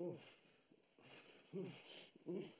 Look at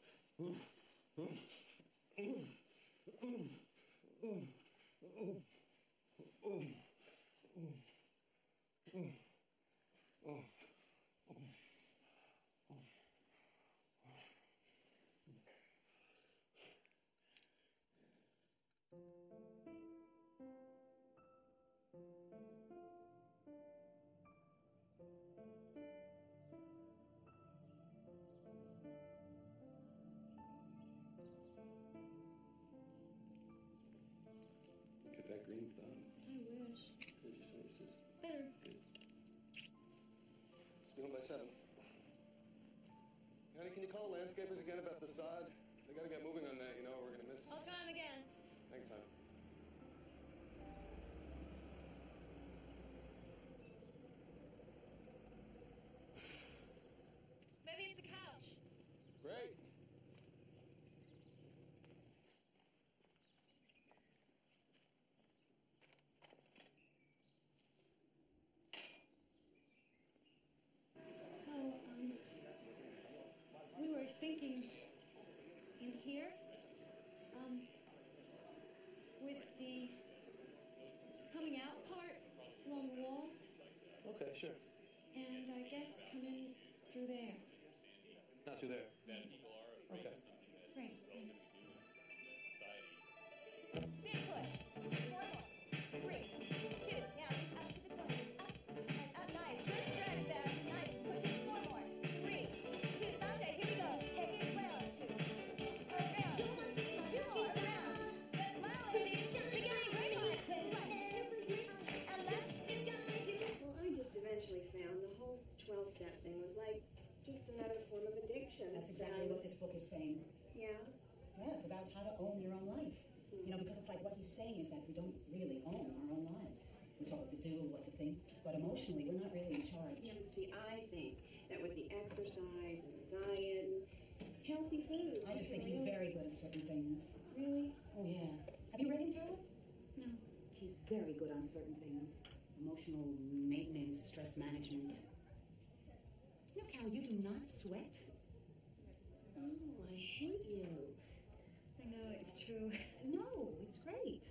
landscapers again about the sod? They gotta get moving on that, you know, or we're gonna miss. I'll try him again. Thanks, honey. Maybe it's the couch. Great. So, um, we were thinking in here, um, with the coming out part along the wall, Okay, sure. and I guess come in through there. Through there. Saying. Yeah? Yeah, it's about how to own your own life. You know, because it's like what he's saying is that we don't really own our own lives. We're told what to do, what to think, but emotionally, we're not really in charge. Yeah, but see, I think that with the exercise and the diet and healthy foods. I just think he's know- very good at certain things. Really? Oh, yeah. Have you read him, Carol? No. He's very good on certain things. Emotional maintenance, stress management. You know, Carol, you do not sweat. Oh, I hate you. I know, it's true. No, it's great.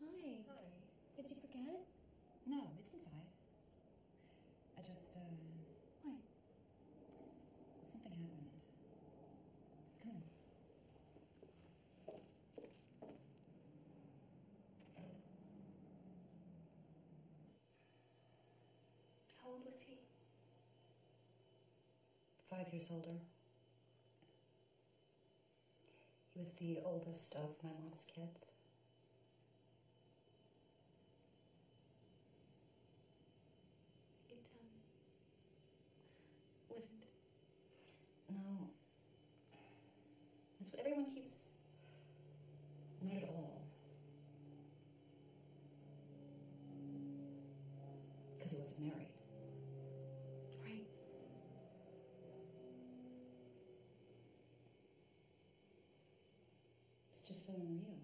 Hi. Hi. Did you forget? No, it's inside. I just, uh. What? Something happened. Come on. How old was he? Older. He was the oldest of my mom's kids. It, um. Wasn't. No. That's what everyone keeps. Not at all. Because he wasn't married. Right. It's just so unreal.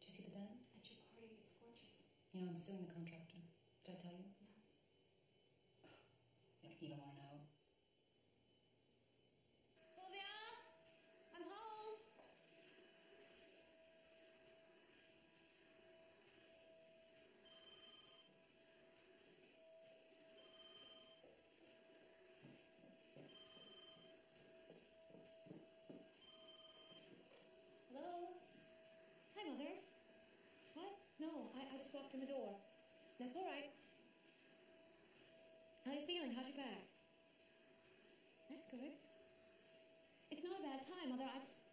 Did you see the den? At your party, it's gorgeous. You know, I'm suing the contractor. Did I tell you? No. You don't even want to know. Sylvia! I'm home! Hello? Hi, Mother. What? No, In the door. That's all right. How you feeling? How's your back? That's good. It's not a bad time, Mother. I just.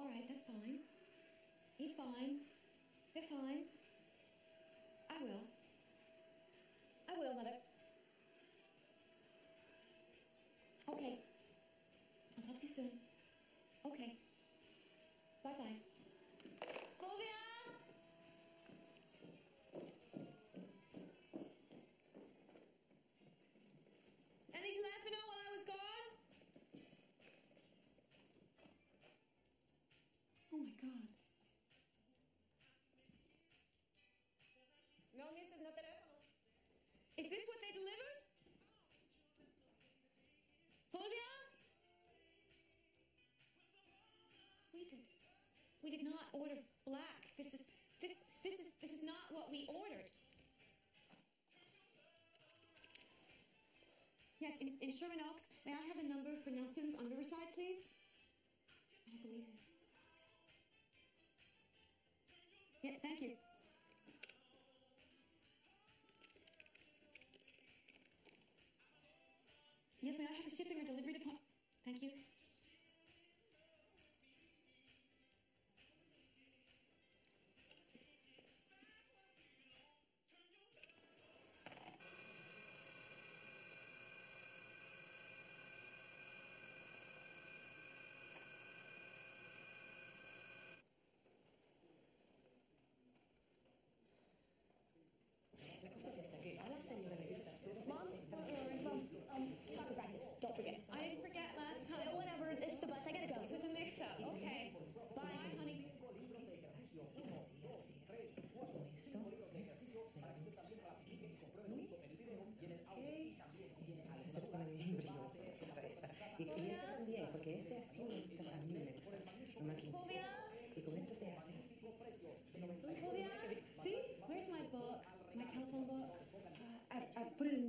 All right, that's fine. He's fine. They're fine. Order black. This is this this is this is not what we ordered. Yes, in, in Sherman Oaks, may I have the number?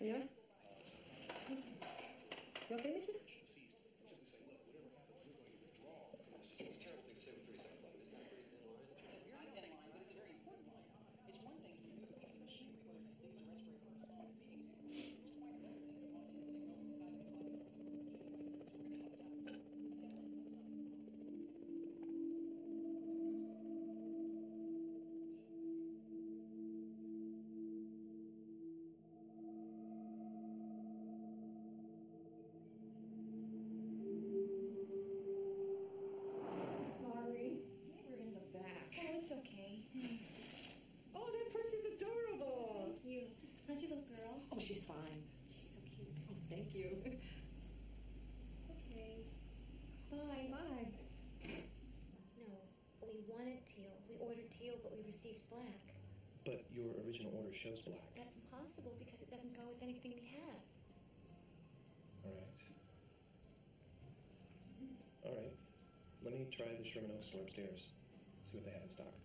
Yeah. show's black. That's impossible because it doesn't go with anything we have. All right. All right. Let me try the Sherman Oaks store upstairs. See what they have in stock.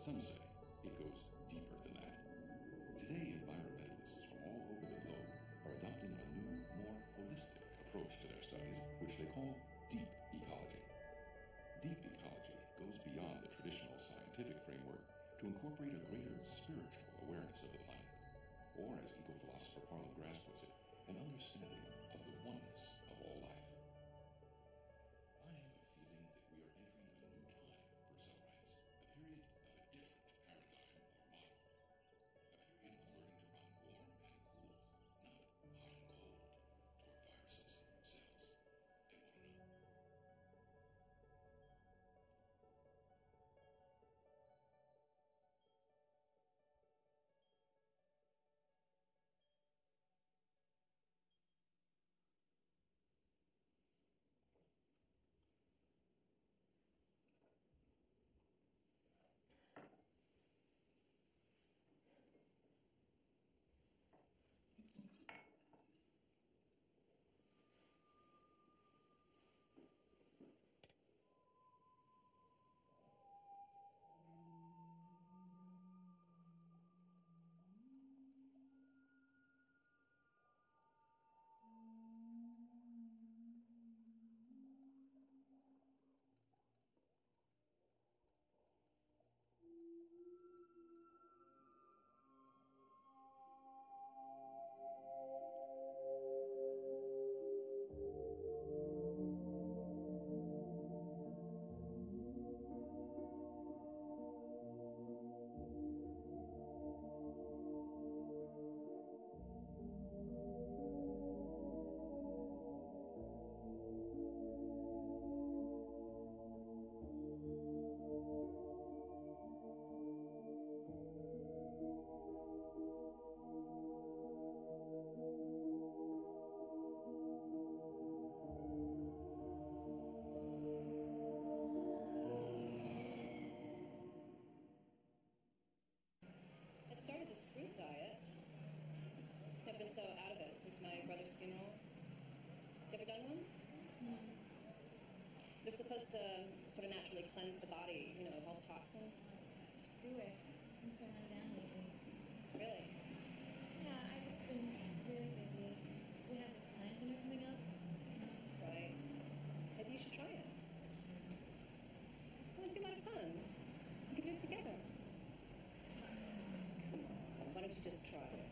Some say it goes deeper than that. Today, environmentalists from all over the globe are adopting a new, more holistic approach to their studies, which they call deep ecology. Deep ecology goes beyond the traditional scientific framework to incorporate a greater spiritual awareness of the planet, or as eco-philosopher Harlan Grass puts it, an understanding supposed to sort of naturally cleanse the body, you know, of all the toxins. Do it. I'm so run down lately. Really? Yeah, I've just been really busy. We have this client dinner coming up. Right. Maybe you should try it. Well, it'd be a lot of fun. We could do it together. Come on. Why don't you just try it?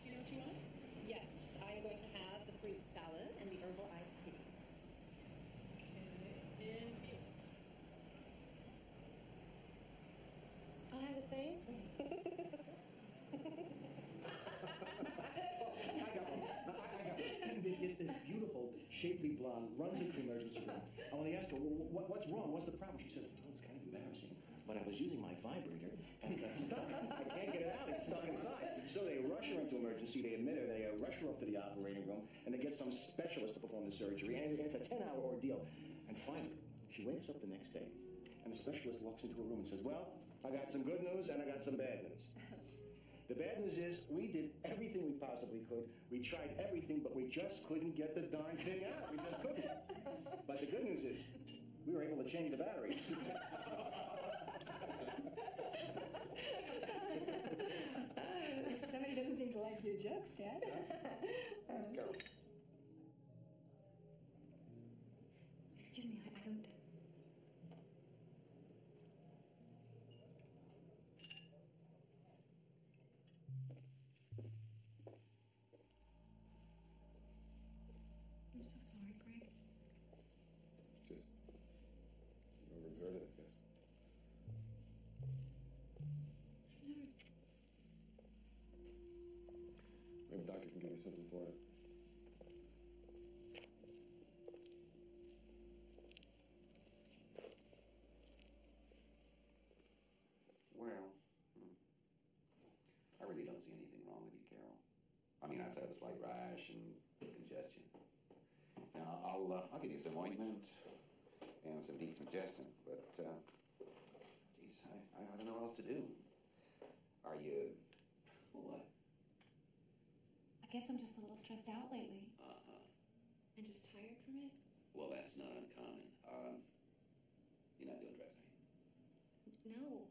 Do you know what you want? Yes, I'm going to have the fruit salad and the herbal iced tea. I'll have the same. I got one. I, I got one. This, this, this beautiful, shapely blonde runs into the emergency room. And when they ask her, well, what, what's wrong? What's the problem? She says, well, it's kind of embarrassing. But I was using my vibrator and it got stuck. I can't get it out. It's stuck inside. So they rush her into emergency. They admit her. They uh, rush her off to the operating room and they get some specialist to perform the surgery. And it's a 10 hour ordeal. And finally, she wakes up the next day and the specialist walks into her room and says, well, I got some good news and I got some bad news. The bad news is we did everything we possibly could. We tried everything, but we just couldn't get the darn thing out. We just couldn't. But the good news is we were able to change the batteries. Somebody doesn't seem to like your jokes, Dad. Excuse I'm so sorry, Greg. Just overexerted, I guess. Never. Maybe a doctor can give you something for it. Well, hmm. I really don't see anything wrong with you, Carol. I mean, outside a slight rash and congestion. Now, I'll uh, I'll give you some ointment and some decongestant, but uh, geez, I, I I don't know what else to do. Are you? What? I guess I'm just a little stressed out lately. Uh huh. And just tired from it. Well, that's not uncommon. Um, you're not doing drugs, are you? No,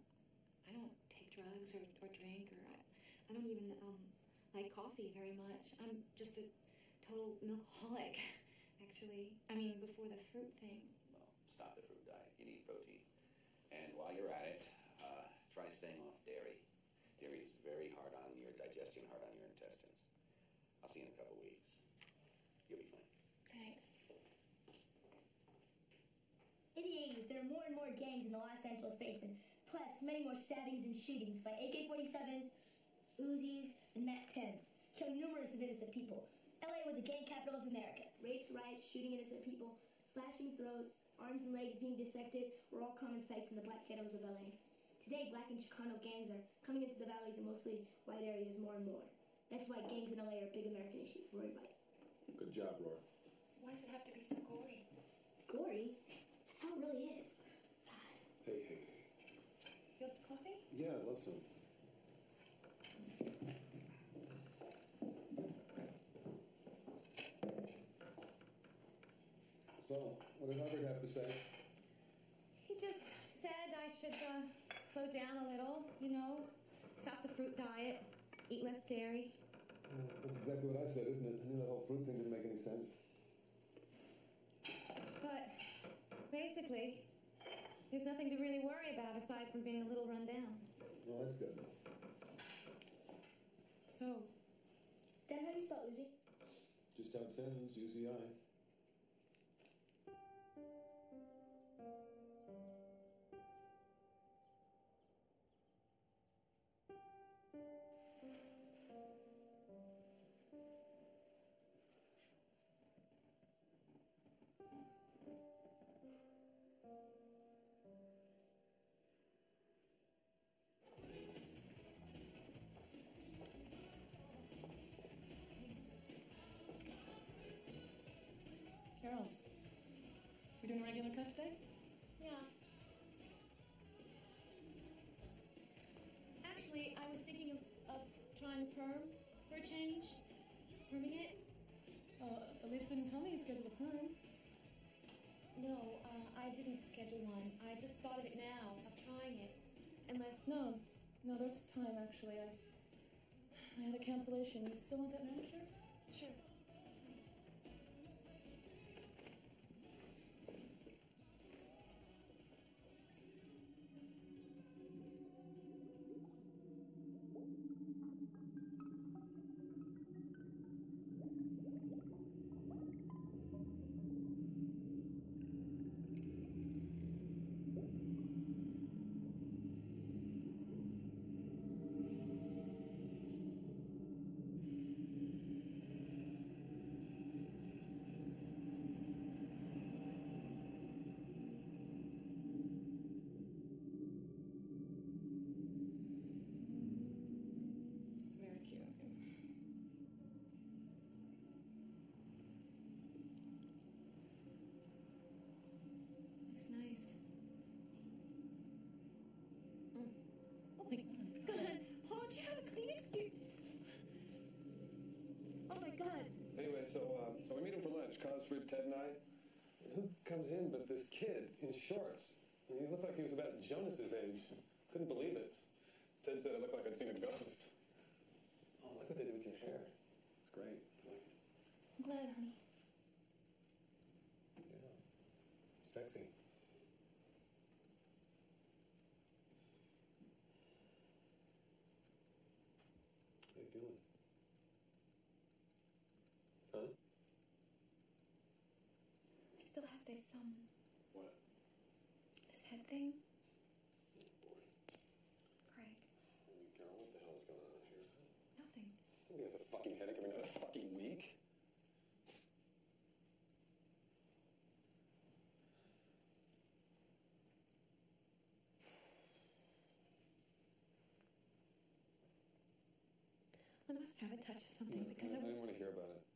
I don't take drugs or, or drink, or I, I don't even um, like coffee very much. I'm just a total milkaholic, actually. I mean, before the fruit thing. Well, stop the fruit diet. You need protein. And while you're at it, uh, try staying off dairy. Dairy is very hard on your digestion, hard on your intestines. I'll see you in a couple weeks. You'll be fine. Thanks. In the 80s, there were more and more gangs in the Los Angeles basin, plus many more stabbings and shootings by AK 47s, Uzis, and MAC 10s, killing numerous of innocent people. LA was a gang capital of America. Rapes, riots, shooting innocent people, slashing throats, arms and legs being dissected were all common sights in the black ghettos of LA. Today, black and Chicano gangs are coming into the valleys and mostly white areas more and more. That's why gangs in LA are a big American issue. Rory White. Good job, Roy. Why does it have to be so gory? Gory? That's how it really is. Hey, hey, hey. You want some coffee? Yeah, I'd love some. So, what did Hubbard have to say? He just said I should uh, slow down a little, you know, stop the fruit diet, eat less dairy. Yeah, that's exactly what I said, isn't it? I knew that whole fruit thing didn't make any sense. But basically, there's nothing to really worry about aside from being a little run down. Well, that's good. So, Dad, how do you spell Uzi? Just how it sounds, today? yeah. Actually, I was thinking of, of trying a perm for a change. Perming it? Oh, at least didn't tell me you scheduled a perm. No, uh, I didn't schedule one. I just thought of it now, of trying it. Unless. No, no, there's time actually. I, I had a cancellation. You still want that manicure? Comes in but this kid in shorts? Mean, he looked like he was about Jonas's age. Couldn't believe it. Ted said I looked like I'd seen a ghost. Oh, look what they did with your hair. It's great. I like it. I'm glad, honey. Yeah. Sexy. How you feeling? Huh? I still have this, um, What? Thing. Craig, girl, what the hell is going on here? nothing. He has a fucking headache every other fucking week. I must have a touch of something because I, I, I didn't want to hear about it.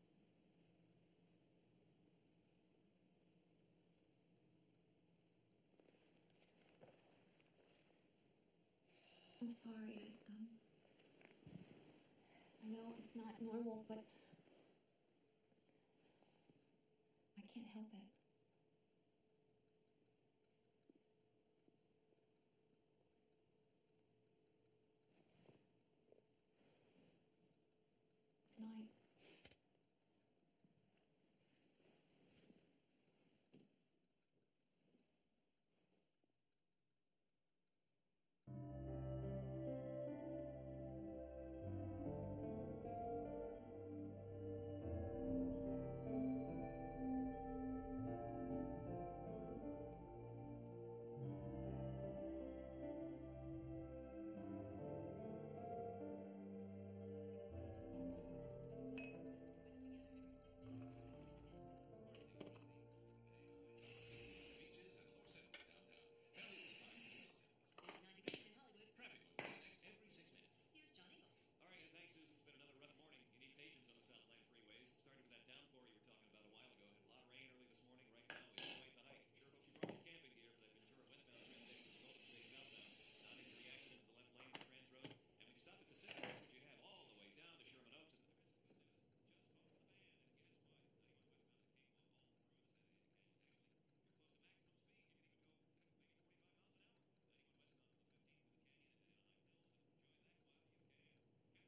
I'm sorry. I, um, I know it's not normal, but I can't help it.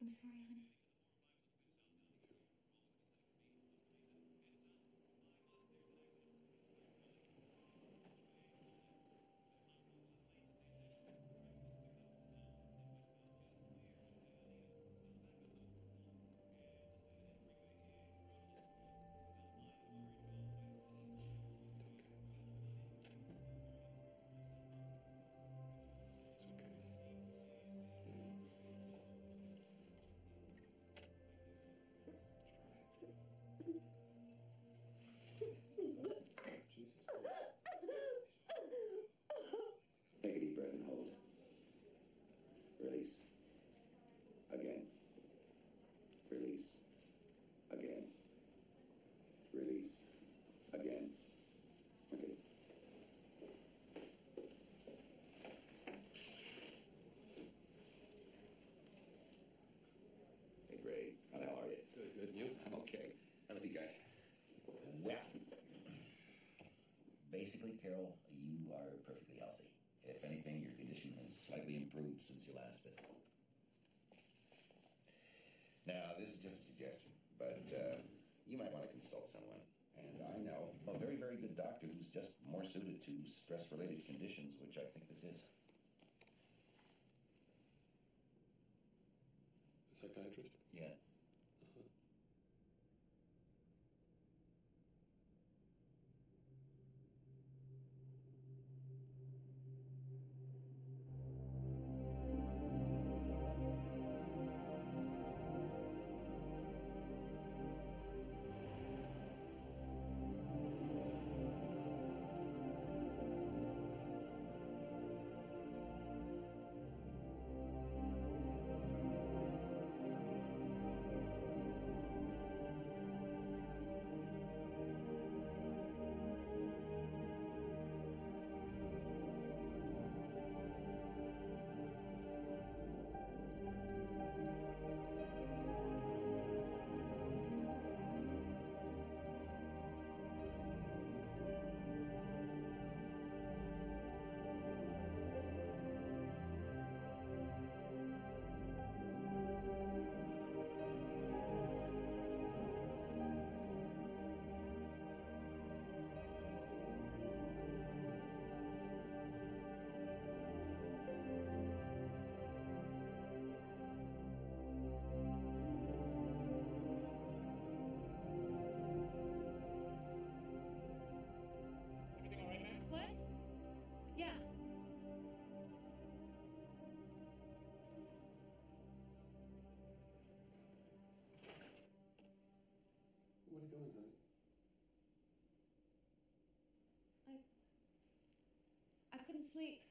I'm sorry, honey. Carol, you are perfectly healthy. If anything, your condition has slightly improved since your last visit. Now, this is just a suggestion, but uh, you might want to consult someone. And I know a very, very good doctor who's just more suited to stress related conditions, which I think this is. Doing, honey? I couldn't sleep.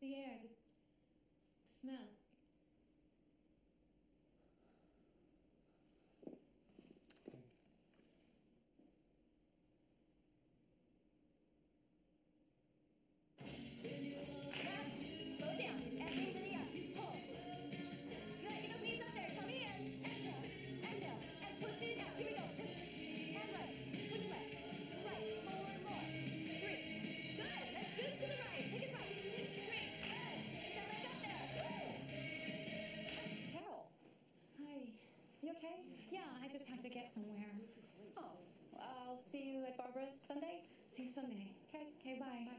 The air, the, the smell. Barbara's Sunday? See you Sunday. Okay. Okay, bye. Bye.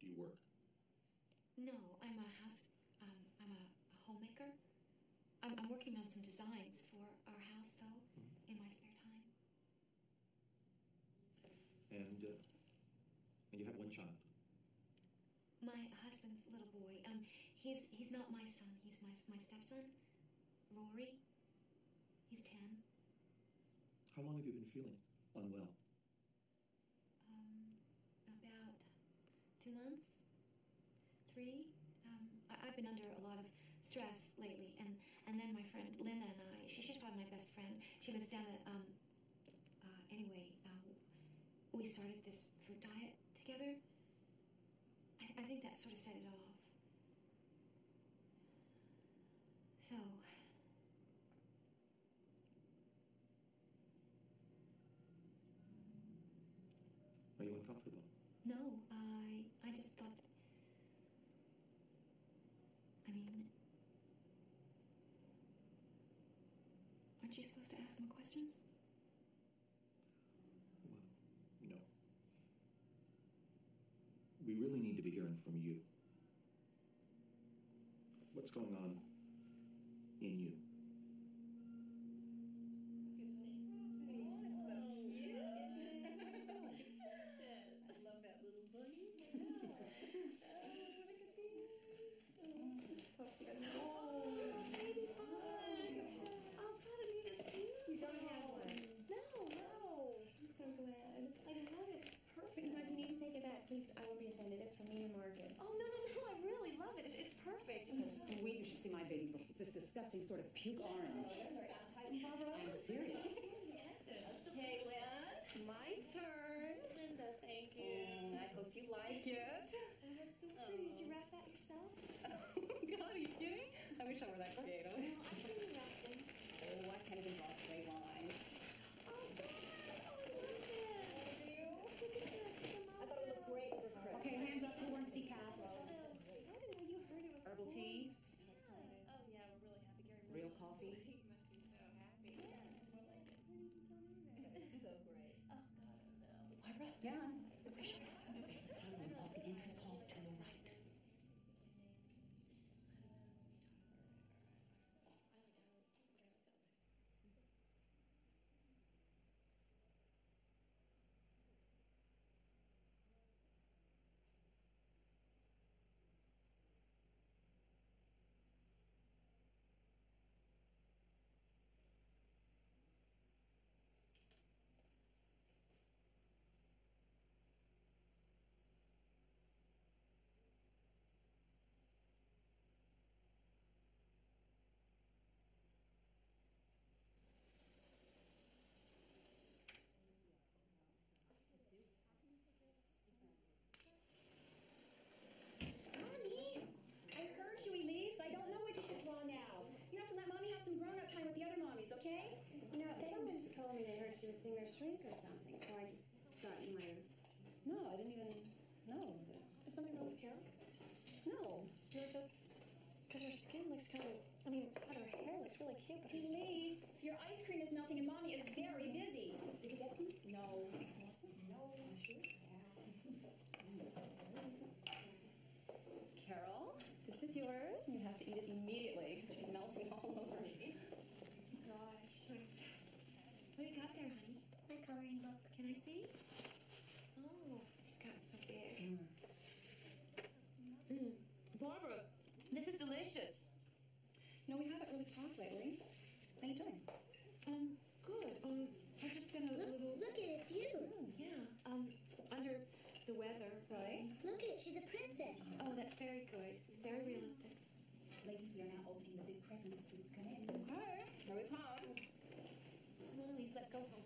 do you work? No, I'm a house. Um, I'm a, a homemaker. I'm, I'm working on some designs for our house, though, in my spare time. And, uh, and you have one child. My husband's little boy. Um, he's he's not my son. He's my my stepson, Rory. He's ten. How long have you been feeling unwell? Um, about two months, three. Um, I, I've been under a lot of stress lately, and and then my friend Linda and I. She, she's probably my best friend. She lives down at um. Uh, anyway, uh, we started this fruit diet together, I, I think that sort of set it off. So, Are you uncomfortable? no, I I just thought. I mean, aren't you supposed to ask him questions? No. We really need to be hearing from you. What's going on in? You don't have one. No, no. I'm so glad. I love it. It's perfect. No, if you need to take it back, please, I won't be offended. It's from me and Marcus. Oh, no, no, no. I really love it. It's, it's perfect. So sweet. You should see my baby book. It's this disgusting sort of puke orange. I'm serious. Okay, Lynn, my turn. Linda, thank you. Mm, I hope you like it. Oh, that's so pretty. Did you oh. wrap that yourself? Oh, God, are you kidding? I wish I were that creative. No, I couldn't wrap them. Oh, I can't even draw a straight line. Oh, God. Oh, I love this. I thought it looked great for Chris. Okay, hands up. Who wants decaf? How did you heard it was Herbal tea? Oh, yeah, we're really happy. Gary Real coffee? He must be so happy. Yeah, it's more like it. Where did you come in there? It's so great. Oh, God, I know. Barbara, yeah. There's a panel off the entrance hall to your right. Mommy, I heard you, Elise. I don't know what you should draw now. You have to let mommy have some grown-up time with the other mommies, okay? You know, someone told me they heard she was seeing her shrink or something, so I just thought you might have. No, I didn't even know. Is something wrong with Carol? No. You're just. Because her skin looks kind of. I mean, her hair looks really cute, but her skin. Your ice cream is melting and mommy is very busy. Did you get some? No. Carol, this is yours. You have to eat it immediately because it's melting all over me. Gosh. What do you got there, honey? My coloring book. Can I see? Oh, she's got it so big. Mm. Barbara, this is delicious. You know, we haven't really talked lately. How you doing? Um, good. Um, I've just been a Look, little. look at it. It's you. Yeah. Um, under the weather. Right. Look at it. She's a princess. Oh, that's very good. It's very realistic. Ladies, we are now opening the big present. Please come in. Okay, here we come. Come on, Elise, let's go. Look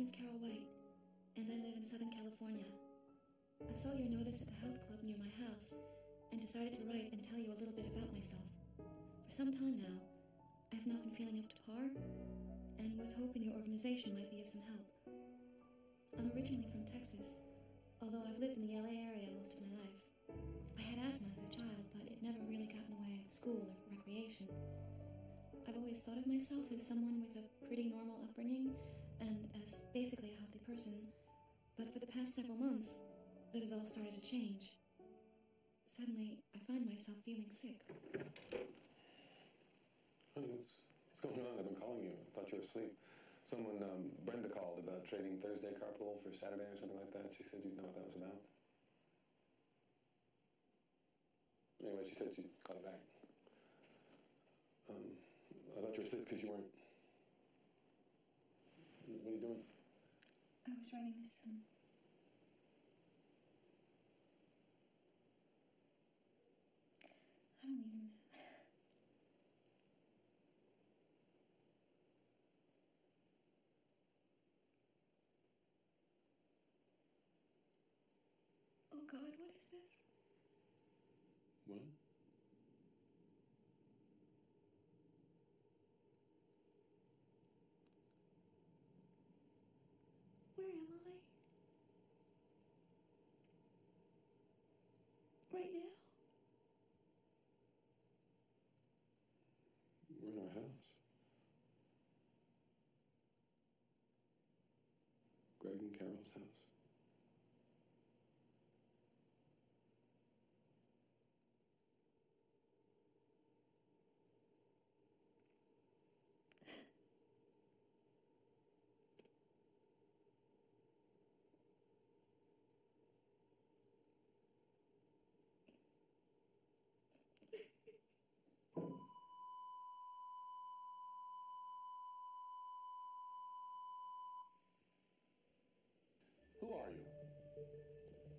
name is Carol White, and I live in Southern California. I saw your notice at the health club near my house and decided to write and tell you a little bit about myself. For some time now, I have not been feeling up to par and was hoping your organization might be of some help. I'm originally from Texas, although I've lived in the LA area most of my life. I had asthma as a child, but it never really got in the way of school or recreation. I've always thought of myself as someone with a pretty normal upbringing and basically a healthy person, but for the past several months, that has all started to change. Suddenly, I find myself feeling sick. Honey, what's, what's going on? I've been calling you. I thought you were asleep. Someone, um, Brenda called about trading Thursday carpool for Saturday or something like that. She said you'd know what that was about. Anyway, she said she'd call you back. Um, I thought you were sick because you weren't. What are you doing? I was writing this um, I don't even. Oh God, what is this? What? Right now? We're in our house. Greg and Carol's house.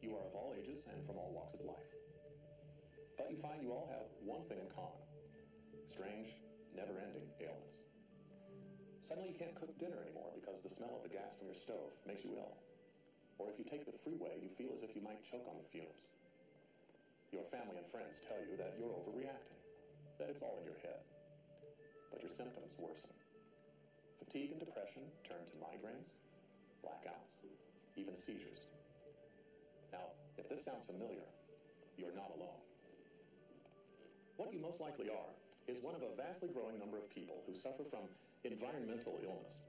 You are of all ages and from all walks of life. But you find you all have one thing in common strange, never ending ailments. Suddenly you can't cook dinner anymore because the smell of the gas from your stove makes you ill. Or if you take the freeway, you feel as if you might choke on the fumes. Your family and friends tell you that you're overreacting, that it's all in your head. But your symptoms worsen. Fatigue and depression turn to migraines, blackouts, even seizures. Now, if this sounds familiar, you're not alone. What you most likely are is one of a vastly growing number of people who suffer from environmental illness.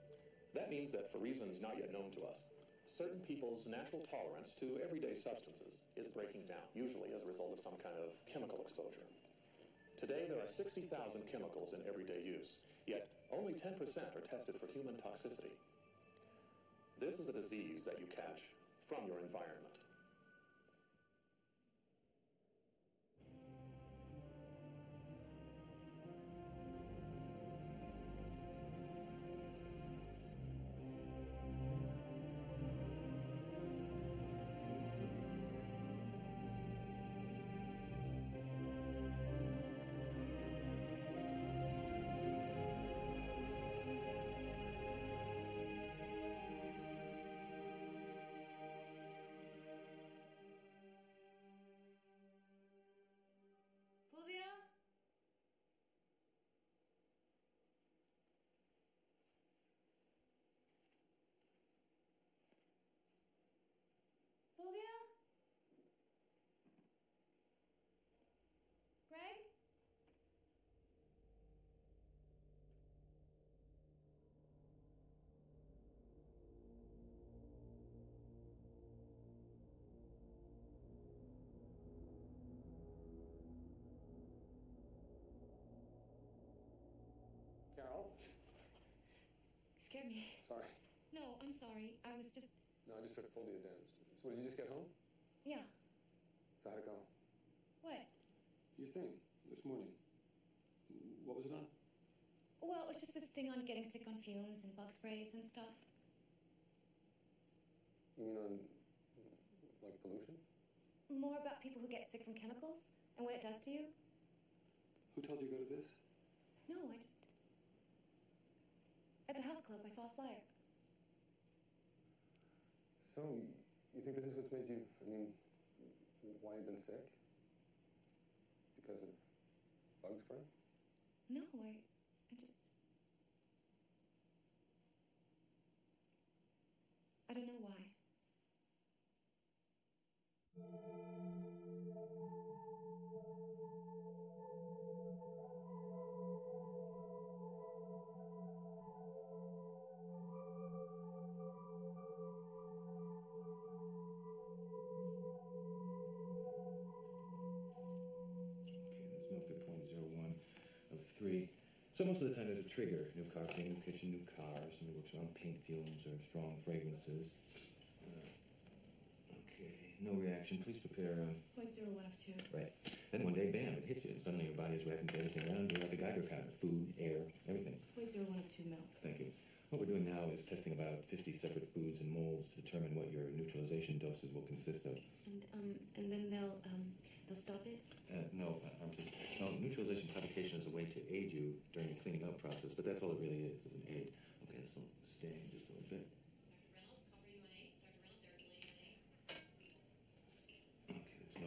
That means that for reasons not yet known to us, certain people's natural tolerance to everyday substances is breaking down, usually as a result of some kind of chemical exposure. Today, there are 60,000 chemicals in everyday use, yet only 10% are tested for human toxicity. This is a disease that you catch from your environment. Sorry. No, I'm sorry. I was just. No, I just took Fulvia down. So, what, did you just get home? Yeah. So, how'd it go? What? Your thing this morning. What was it on? Well, it was just this thing on getting sick on fumes and bug sprays and stuff. You mean on, like, pollution? More about people who get sick from chemicals and what it does to you. Who told you to go to this? No, I just. At the health club, I saw a flyer. So, you think this is what's made you, I mean, why you've been sick? Because of bug spray? No, I, I just. I don't know why. Most of the time there's a trigger. New car payment, new kitchen, new car. Somebody works around paint fumes or strong fragrances. Uh, okay, no reaction. Please prepare. Uh, Point zero one of two. right. Then one day, bam, it hits you, and suddenly your body is reacting to everything around you like a Geiger counter. Food, air, everything. Point zero one of two milk. Thank you. What we're doing now is testing about 50 separate foods and molds to determine what your neutralization doses will consist of. And, um, and then they'll, um, they'll stop it? Uh, no, uh, just, no, neutralization provocation is a way to aid you during the cleaning up process, but that's all it really is, is an aid. Okay, this will stay just a little bit. Okay, let's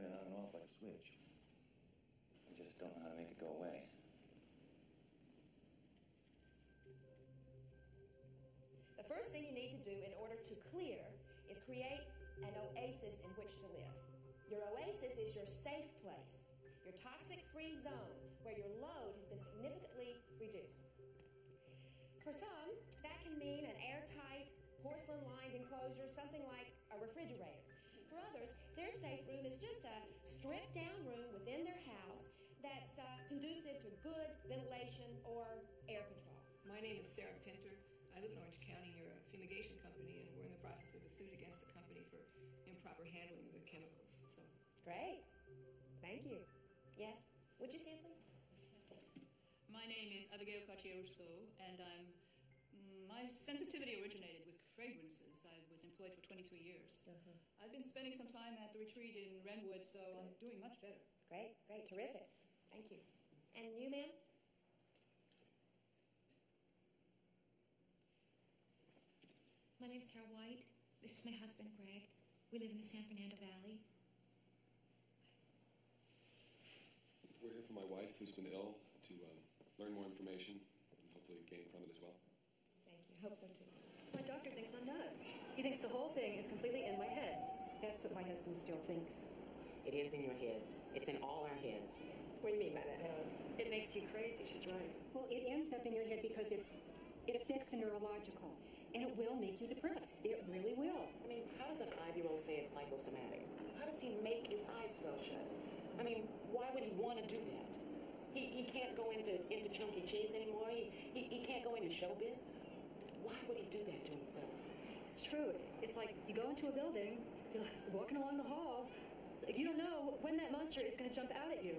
turn it on and off like a switch. We just don't know how to make it go away. The first thing you need to do in order to clear is create an oasis in which to live. Your oasis is your safe place, your toxic free zone where your load has been significantly reduced. For some, that can mean an airtight, porcelain lined enclosure, something like a refrigerator. For others, their safe room is just a stripped down room within their house that's uh, conducive to good ventilation or air control. My name is Sarah Pinter. I live in Orange County near a fumigation company, and we're in the process of a suit against the company for improper handling of the chemicals. So, Great. Thank you. Yes. Would you stand, please? My name is Abigail Cartier-Rousseau, and I'm. My sensitivity originated with fragrances. I was employed for 23 years. I've been spending some time at the retreat in Wrenwood, so I'm doing much better. Great, great, terrific. Thank you. And you, ma'am? My name's Carol White. This is my husband, Greg. We live in the San Fernando Valley. We're here for my wife who's been ill to um, learn more information and hopefully gain from it as well. Thank you. Hope so too. My doctor thinks I'm nuts. He thinks the whole thing is completely in my head. That's what my husband still thinks. It is in your head. It's in all our heads. What do you mean by that, Helen? It makes you crazy. She's right. Well, it ends up in your head because it's it affects the neurological, and it will make you depressed. It really will. I mean, how does a five-year-old say it's psychosomatic? How does he make his eyes swell shut? I mean, why would he want to do that? He, he can't go into, into Chuck E. Cheese anymore. He, he, he can't go into showbiz. Why would he do that to himself? It's true. It's like you go into a building, you're walking along the hall. It's like you don't know when that monster is going to jump out at you.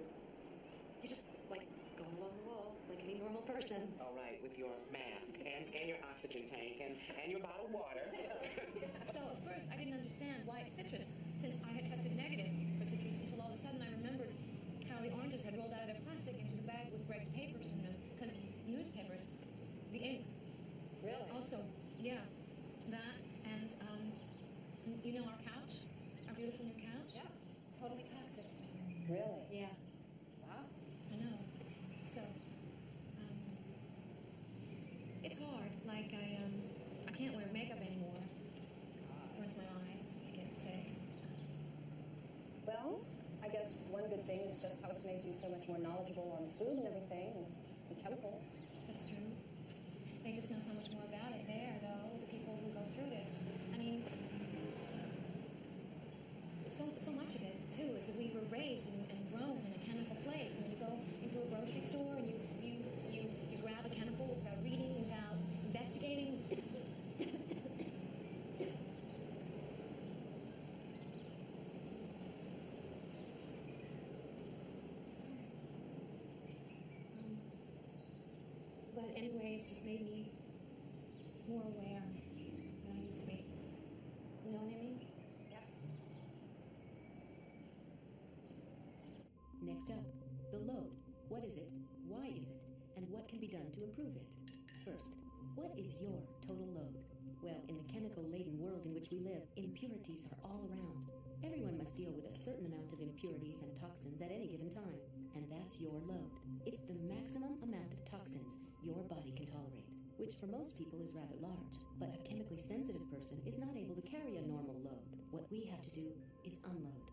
You just like go along the wall, like any normal person. All right, with your mask and, and your oxygen tank and, and your bottled water. So at first I didn't understand why it's citrus, since I had tested negative for citrus until all of a sudden I remembered how the oranges had rolled out of their plastic into the bag with Greg's papers in them. Because newspapers, the ink. Really? Also, yeah, that and um, and you know our couch, our beautiful new couch. Yeah. Totally toxic. Really? Yeah. Wow. I know. So, um, it's hard. Like I um, I can't wear makeup anymore. Burns my eyes. I get sick. Well, I guess one good thing is just how it's made you so much more knowledgeable on food and everything and, and chemicals. That's true. They just know so much more about it there, though. The people who go through this. I mean, so so much of it too is that we were raised and, and grown in a chemical place, and you go into a grocery store and you you you, you grab a chemical without reading, without investigating. Sorry. Um, but anyway, it's just made me more aware than I used to be. You know what I mean? Next up, the load. What is it? Why is it? And what can be done to improve it? First, what is your total load? Well, in the chemical laden world in which we live, impurities are all around. Everyone must deal with a certain amount of impurities and toxins at any given time, and that's your load. It's the maximum amount of toxins your body can tolerate, which for most people is rather large. But a chemically sensitive person is not able to carry a normal load. What we have to do is unload.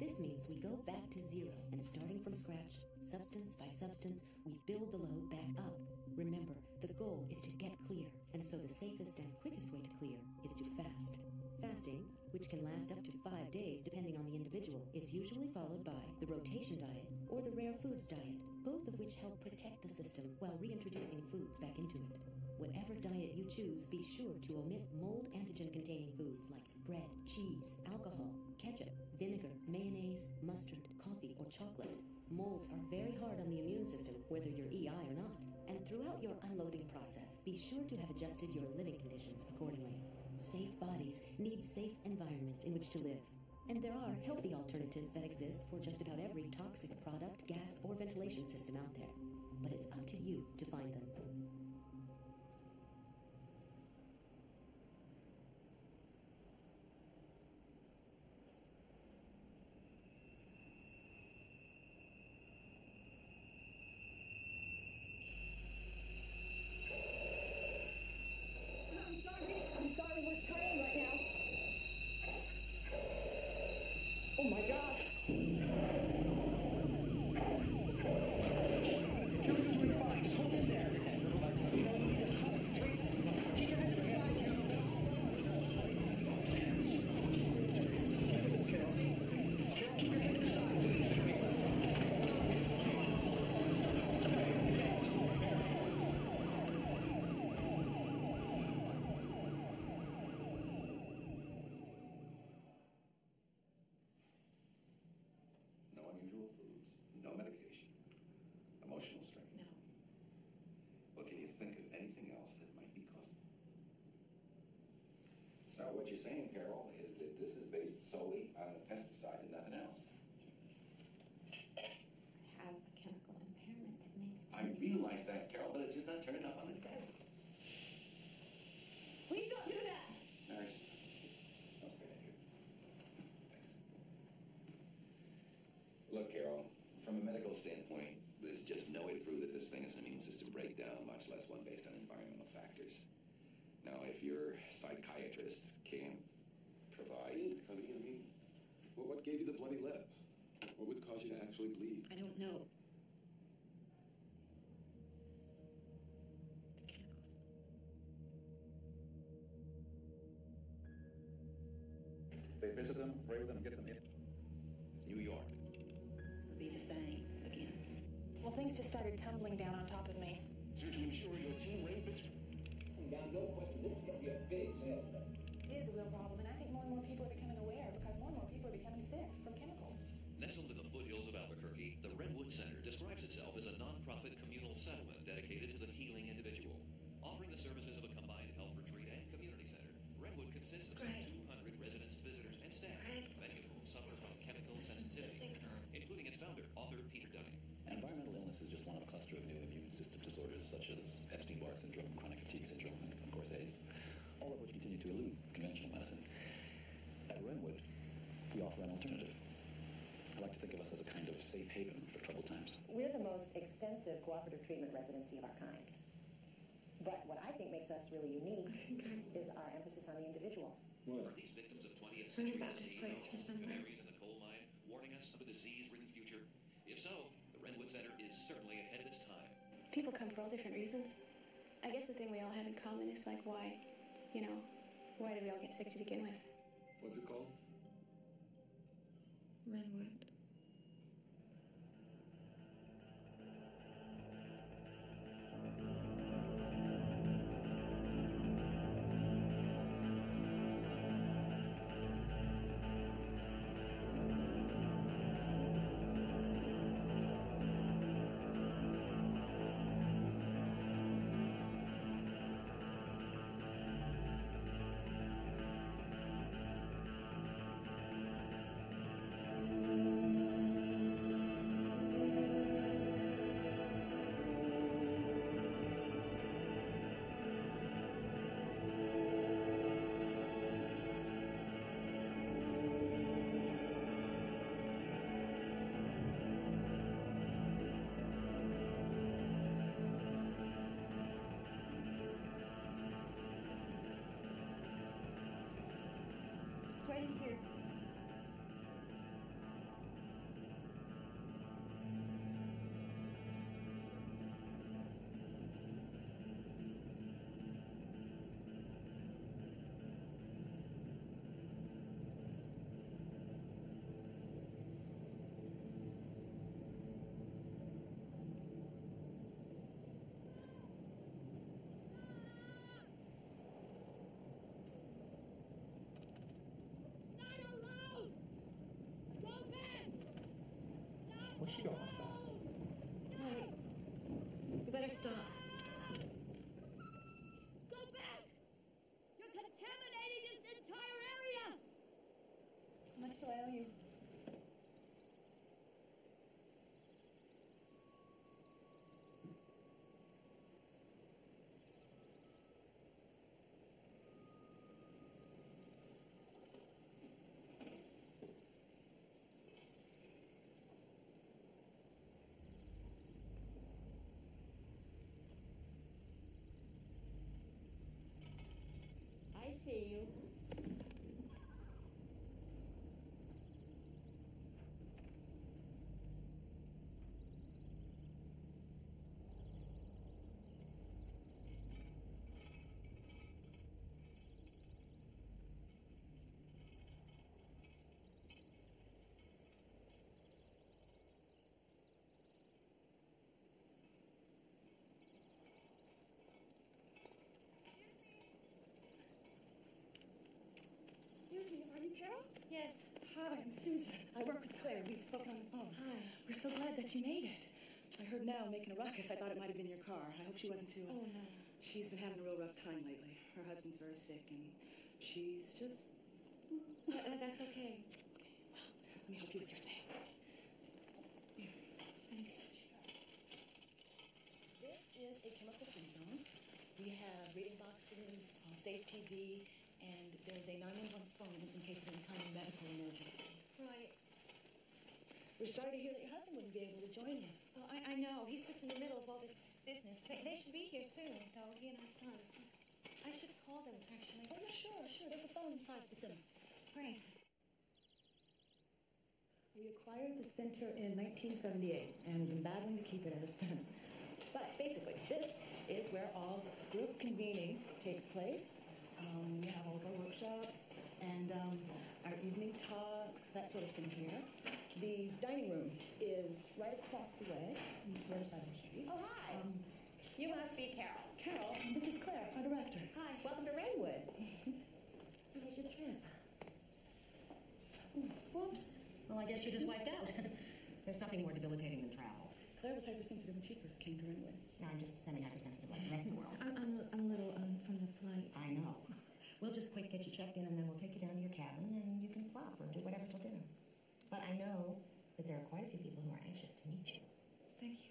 This means we go back to zero, and starting from scratch, substance by substance, we build the load back up. Remember, the goal is to get clear, and so the safest and quickest way to clear is to fast. Fasting, which can last up to five days depending on the individual, is usually followed by the rotation diet or the rare foods diet, both of which help protect the system while reintroducing foods back into it. Whatever diet you choose, be sure to omit mold antigen containing foods like bread, cheese, alcohol, ketchup, vinegar, mayonnaise, mustard, coffee, or chocolate. Molds are very hard on the immune system, whether you're EI or not. And throughout your unloading process, be sure to have adjusted your living conditions accordingly. Safe bodies need safe environments in which to live. And there are healthy alternatives that exist for just about every toxic product, gas, or ventilation system out there. But it's up to you to find them. I'm sorry. I'm sorry. We're spraying right now. Oh my God. No unusual foods, no medication, emotional strain. No. Well, can you think of anything else that might be causing it? So what you're saying, Carol, is that this is based solely on a pesticide and nothing else. Have a chemical impairment that makes I realize that, Carol, but it's just not turning up all of which continue to elude conventional medicine. At Wrenwood, we offer an alternative. I like to think of us as a kind of safe haven for troubled times. We're the most extensive cooperative treatment residency of our kind. But what I think makes us really unique is our emphasis on the individual. Are these victims of 20th Heard century about this disease place for some time. canaries in the coal mine warning us of a disease-ridden future? If so, the Wrenwood Center is certainly ahead of its time. People come for all different reasons. I guess the thing we all have in common is like why, you know, why did we all get sick to begin with? What's it called? Wrenwood. It's better stop. Go back! You're contaminating this entire area! How much do I owe you? I see. Excuse me, are you Carol? Yes. Hi, I'm Susan. I work with Claire. We've spoken on the phone. Hi. We're so glad that you made it. I heard Nell making a ruckus. I thought it might have been your car. I hope she wasn't too. Oh, no. She's been having a real rough time lately. Her husband's very sick, and she's just. that's okay. Let me help you with your things. Thanks. This is a chemical-free zone. We have reading boxes, uh, safe TV, and there's a 911 phone in case of any kind of medical emergency. Right. We're sorry to hear that your husband wouldn't be able to join you. Oh, I, I know. He's just in the middle of all this business. They, they should be here soon, though, he and our son. I should call them, actually. Oh, sure, sure. There's a phone inside the center. Great. We acquired the center in 1978 and been battling to keep it ever since. But basically, this is where all group convening takes place. Um, we have all of our workshops and um, our evening talks, that sort of thing here. The dining room is right across the way, the other side of the street. Oh, hi. Um, You must be Carol. Carol, this is Claire, our director. Hi. Welcome to Wrenwood. How was your trip? Whoops. Well, I guess you just wiped out. There's nothing more debilitating than travel. Claire was hypersensitive when she first came to Wrenwood. No, I'm just semi-hypersensitive like the rest of the world. I'm, I'm, I'm a little um, from the flight. I know. We'll just quick get you checked in, and then we'll take you down to your cabin, and you can flop or do whatever till dinner. But I know that there are quite a few people who are anxious to meet you. Thank you.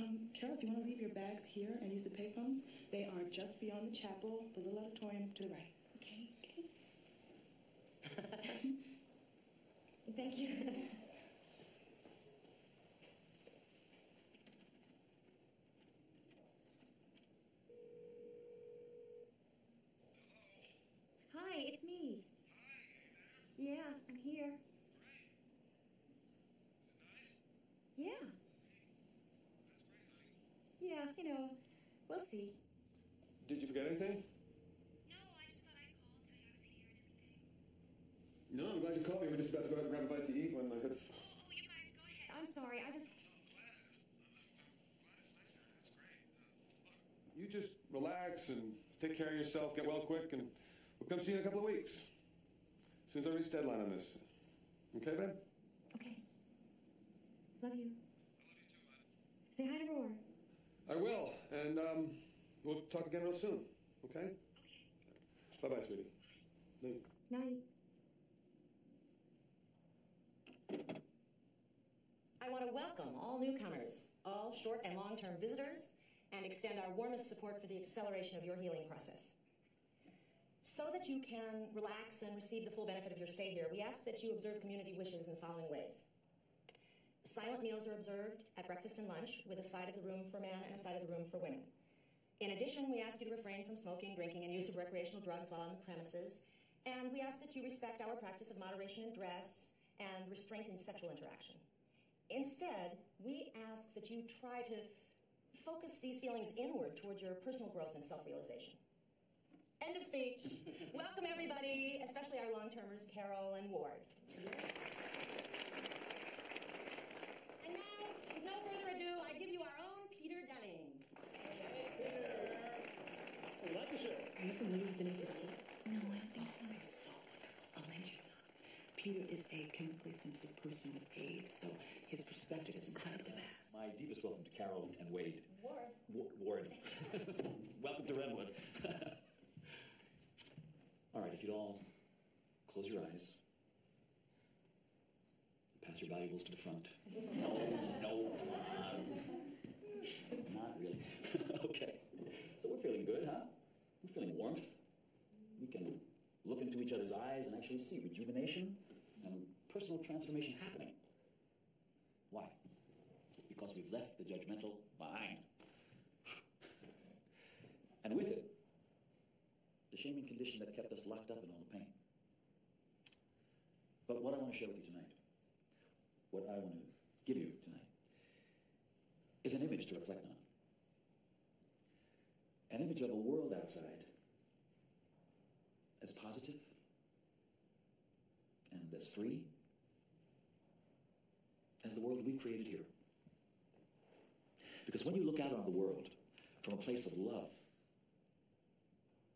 Um, Carol, if you want to leave your bags here and use the payphones, they are just beyond the chapel, the little auditorium to the right. Okay? Thank you. Hi, it's me. Yeah, I'm here. Yeah. Yeah, you know, we'll see. Did you forget anything? No, I just thought I'd call, tell you I was here and everything. No, I'm glad you called me. We're just about to go out and grab a bite to eat when I could. Oh, oh, you guys, go ahead. I'm sorry, I just. You just relax and take care of yourself, get well quick, and we'll come see you in a couple of weeks. As soon as I reach deadline on this. Okay, Ben? Okay. Love you. I love you too, Say hi to Roar. I will, and um, we'll talk again real soon. Okay? Bye bye, sweetie. Night. Night. I want to welcome all newcomers, all short and long term visitors, and extend our warmest support for the acceleration of your healing process. So that you can relax and receive the full benefit of your stay here, we ask that you observe community wishes in the following ways. Silent meals are observed at breakfast and lunch, with a side of the room for men and a side of the room for women. In addition, we ask you to refrain from smoking, drinking, and use of recreational drugs while on the premises, and we ask that you respect our practice of moderation in dress and restraint in sexual interaction. Instead, we ask that you try to focus these feelings inward towards your personal growth and self realization. End of speech. Welcome, everybody, especially our long termers, Carol and Ward. And now, with no further ado, I give you our own Peter Dunning. Like you said. Are you familiar with the name Peter? No, I don't think so. They're so wonderful. I'll lend you some. Peter is a chemically sensitive person with AIDS, so his perspective is incredibly vast. My deepest welcome to Carol and Wade. Ward. W- Ward. welcome to Redwood. all right, if you'd all close your eyes, pass your valuables to the front. No, no. Not really. okay. So we're feeling good, huh? We're feeling warmth. We can look into each other's eyes and actually see rejuvenation and personal transformation happening. Why? Because we've left the judgmental behind. and with it, the shaming condition that kept us locked up in all the pain. But what I want to share with you tonight, what I want to give you tonight, is an image to reflect on. An image of a world outside as positive and as free as the world we created here. Because when you look out on the world from a place of love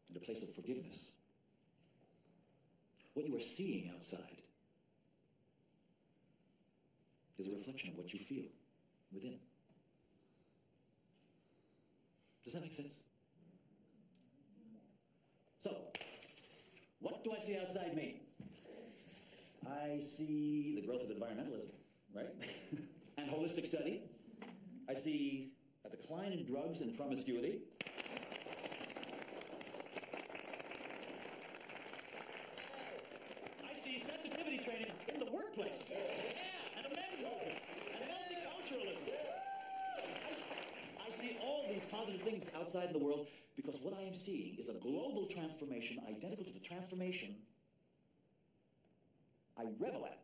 and a place of forgiveness, what you are seeing outside is a reflection of what you feel within. Does that make sense? So, what do I see outside me? I see the growth of environmentalism, right? and holistic study. I see a decline in drugs and promiscuity. I see sensitivity training in the workplace. Yeah, and a men's movement, and multiculturalism. I, I see all these positive things outside in the world because what I am seeing is a global transformation identical to the transformation I revel at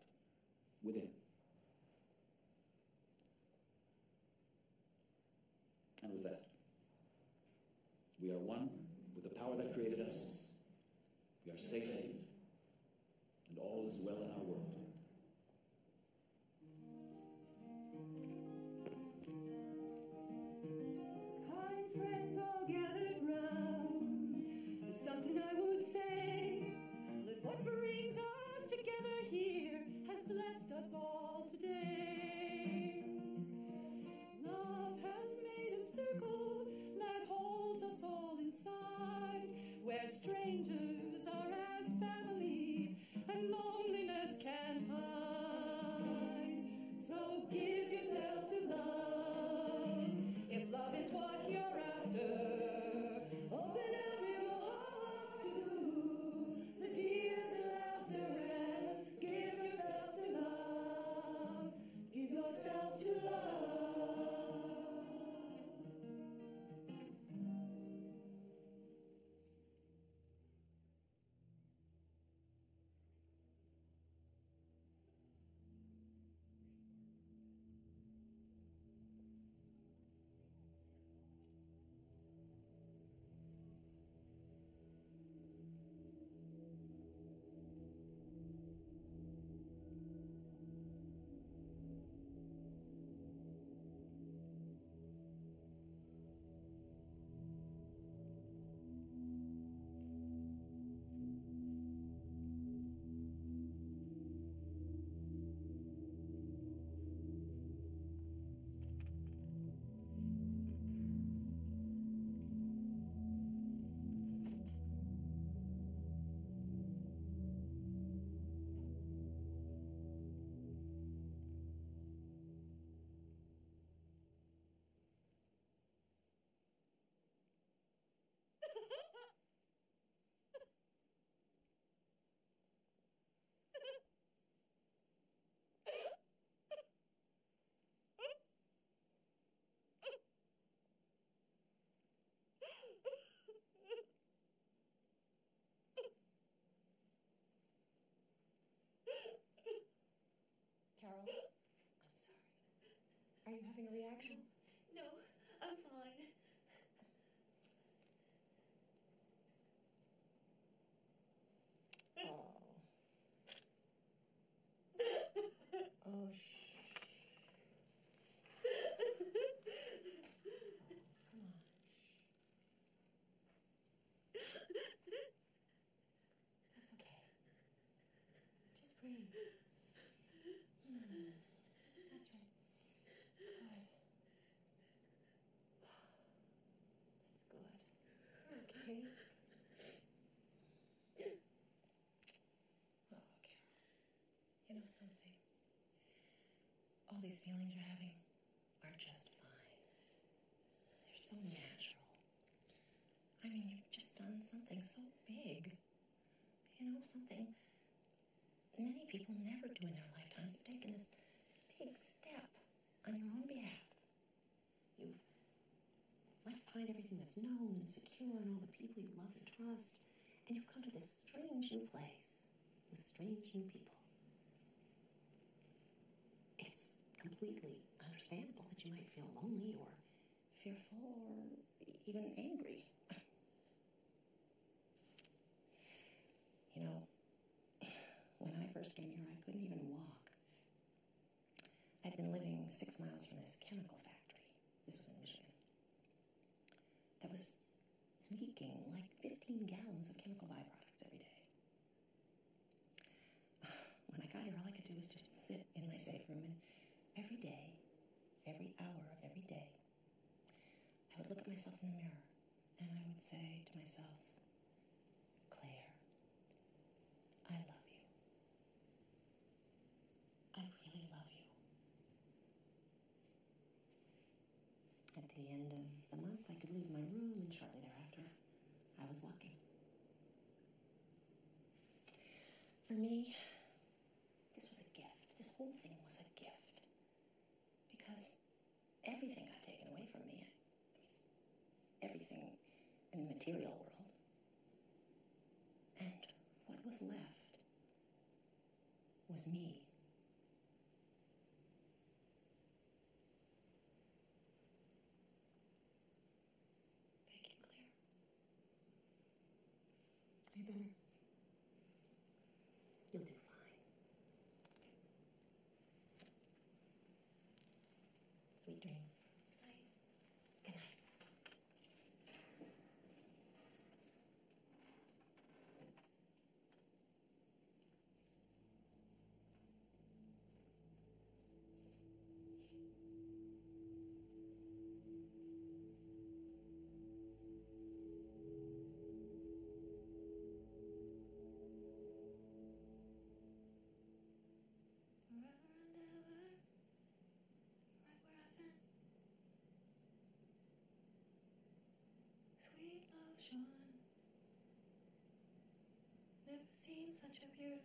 within. And with that, we are one with the power that created us. We are safe, and all is well in our having a reaction? Okay. Oh, Carol. You know something? All these feelings you're having are just fine. They're so natural. I mean, you've just done something so big. You know, something many people never do in their lifetimes. You've taken this big step on your own behalf. You've left known and secure and all the people you love and trust, and you've come to this strange new place with strange new people. It's completely understandable that you might feel lonely or fearful or even angry. you know, when I first came here, I couldn't even walk. I'd been living six miles from this chemical factory. This was in Michigan. That was leaking like 15 gallons of chemical byproducts every day. When I got here, all I could do was just sit in my safe room, and every day, every hour of every day, I would look at myself in the mirror and I would say to myself, Claire, I love you. I really love you. At the end of the month, I could leave my room, and shortly thereafter, I was walking. For me, this was a gift. This whole thing was a gift. Because everything got taken away from me. I mean, everything in the material world. And what was left was me. Thank you, Claire. You better. You'll do fine. Sweet dreams. Such a beautiful.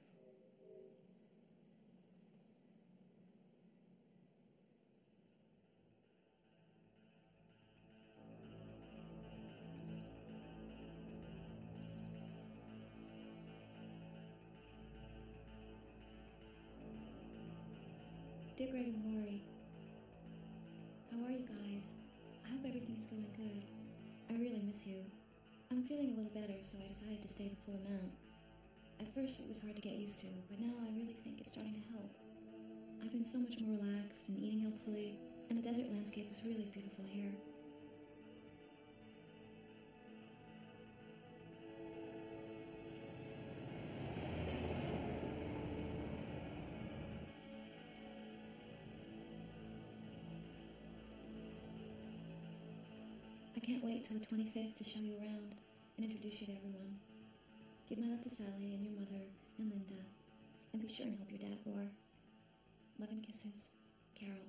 Dear Greg and Rory, how are you guys? I hope everything is going good. I really miss you. I'm feeling a little better, so I decided to stay the full amount. At first, it was hard to get used to, but now I really think it's starting to help. I've been so much more relaxed and eating healthfully, and the desert landscape is really beautiful here. I can't wait till the 25th to show you around and introduce you to everyone. Give my love to Sally and your mother and Linda, and be sure and help your dad roar. Love and kisses, Carol.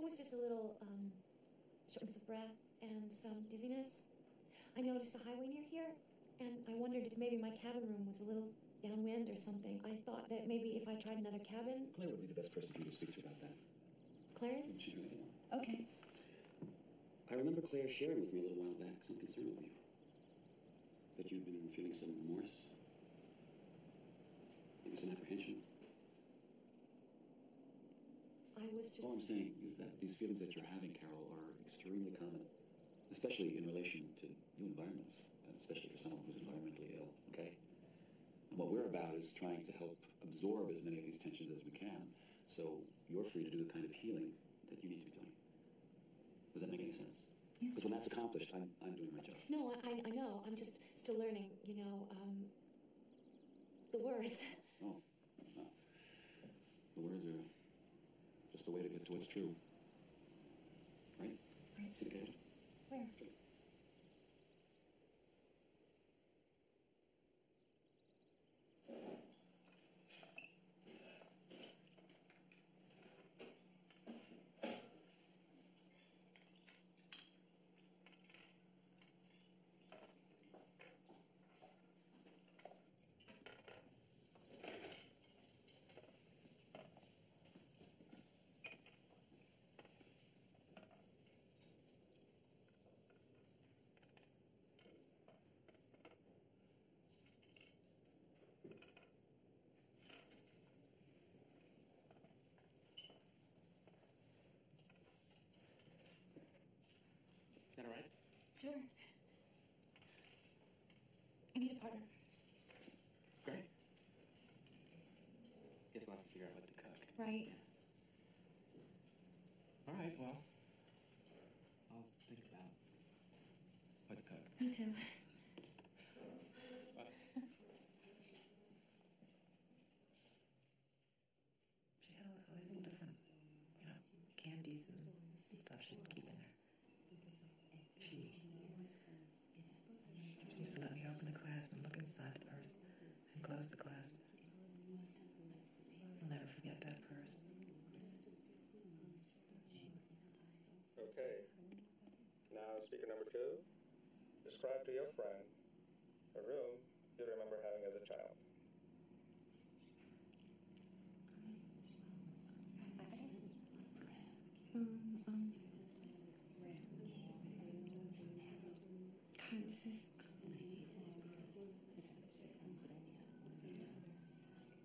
It was just a little um, shortness of breath and some dizziness. I noticed a highway near here, and I wondered if maybe my cabin room was a little downwind or something. I thought that maybe if I tried another cabin. Claire would be the best person for you to speak to about that. Claire is? She's really the one. Okay. I remember Claire sharing with me a little while back some concern over you. That you've been feeling some remorse. Maybe some apprehension. I was just. All I'm saying is that these feelings that you're having, Carol, are extremely common, especially in relation to new environments, and especially for someone who's environmentally ill, okay? And what we're about is trying to help absorb as many of these tensions as we can, so you're free to do the kind of healing that you need to be doing. Does that make any sense? Because when that's accomplished, I'm, I'm doing my job. No, I, I know. I'm just still learning, you know, um, the words. Oh, no. The words are the way to get to what's true. Right? Right. See the cat? Where? That all right? Sure. I need a partner. Great. Guess we'll have to figure out what to cook. Right. All right, well, I'll think about what to cook. Me too. She had all, all these little different, you know, candies and stuff she'd keep in there. She, she used to let me open the clasp and look inside the purse and close the clasp. I'll never forget that purse. Okay. Now, speaker number two. Describe to your friend a room you remember having as a child. Um, um. This is.